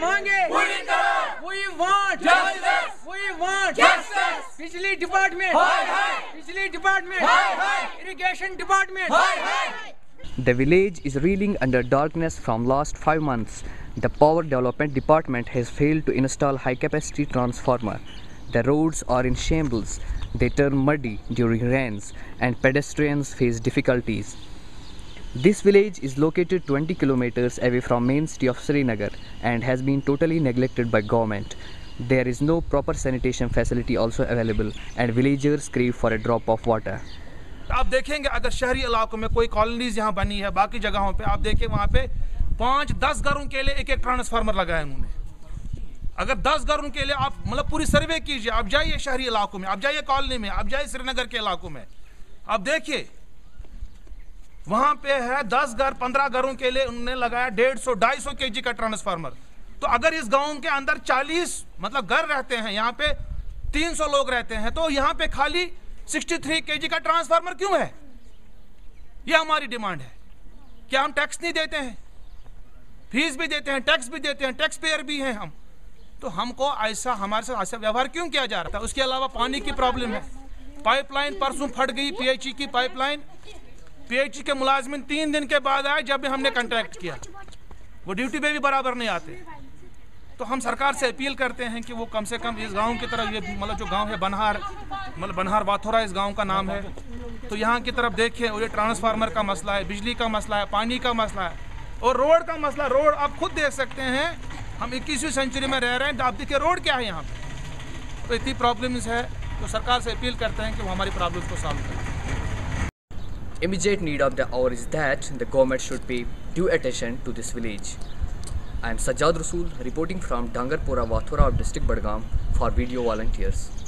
मांगे पूरी करो We want Justice! We want Justice! बिजली डिपार्टमेंट हाय हाय बिजली department hi hi irrigation department hi hi The village is reeling under darkness from last 5 months. The power development department has failed to install high capacity transformer. The roads are in shambles. They turn muddy during rains and pedestrians face difficulties. This village is located 20 kilometers away from main city of Srinagar and has been totally neglected by government. There is no proper sanitation facility also available and villagers crave for a drop of water. आप देखेंगे अगर शहरी इलाकों में कोई colonies यहाँ बनी है बाकी जगहों पे आप देखें वहाँ पे पाँच दस घरों के लिए एक एक ट्रांसफार्मर लगाया उन्होंने अगर दस घरों के लिए आप मतलब पूरी सर्वे कीजिए आप जाइए शहरी इलाकों में आप जाइए कॉलोनी में आप जाइए श्रीनगर के इलाकों में आप देखिए वहाँ पे है दस घर, पंद्रह घरों के लिए उन्होंने लगाया डेढ़ सौ, ढाई सौ के जी का ट्रांसफार्मर तो अगर इस गाँव के अंदर चालीस मतलब घर रहते हैं, यहाँ पे तीन सौ लोग रहते हैं तो यहाँ पे खाली सिक्सटी थ्री के जी का ट्रांसफार्मर क्यों है? ये हमारी डिमांड है। क्या हम टैक्स नहीं देते हैं? फ़ीस भी देते हैं टैक्स भी देते हैं टैक्स पेयर भी हैं हम। तो हमको ऐसा, हमारे साथ ऐसा व्यवहार क्यों किया जा रहा था? उसके अलावा पानी की प्रॉब्लम है। पाइपलाइन परसों फट गई पीएचई की पाइपलाइन पीएचई के मुलाजमिन तीन दिन के बाद आए जब भी हमने कंट्रैक्ट किया। वो ड्यूटी पे भी बराबर नहीं आते। तो हम सरकार से अपील करते हैं कि वो कम से कम इस गाँव की तरफ़ ये मतलब जो गाँव है बनहार मतलब बनहार वाथोरा इस गाँव का नाम है। तो यहाँ की तरफ़ देखें और ये ट्रांसफार्मर का मसला है बिजली का मसला है पानी का मसला है और रोड का मसला। रोड आप खुद देख सकते हैं हम इक्कीसवीं सेंचुरी में रह रहे हैं तो आप देखिए रोड क्या है यहाँ पे? तो इतनी प्रॉब्लम्स है तो सरकार से अपील करते हैं कि वो हमारी प्रॉब्लम्स को सॉल्व करें। Immediate need of the hour is that the government should pay due attention to this village. I am Sajad Rasool reporting from Dangarpura Vathura of district Badgam for Video Volunteers.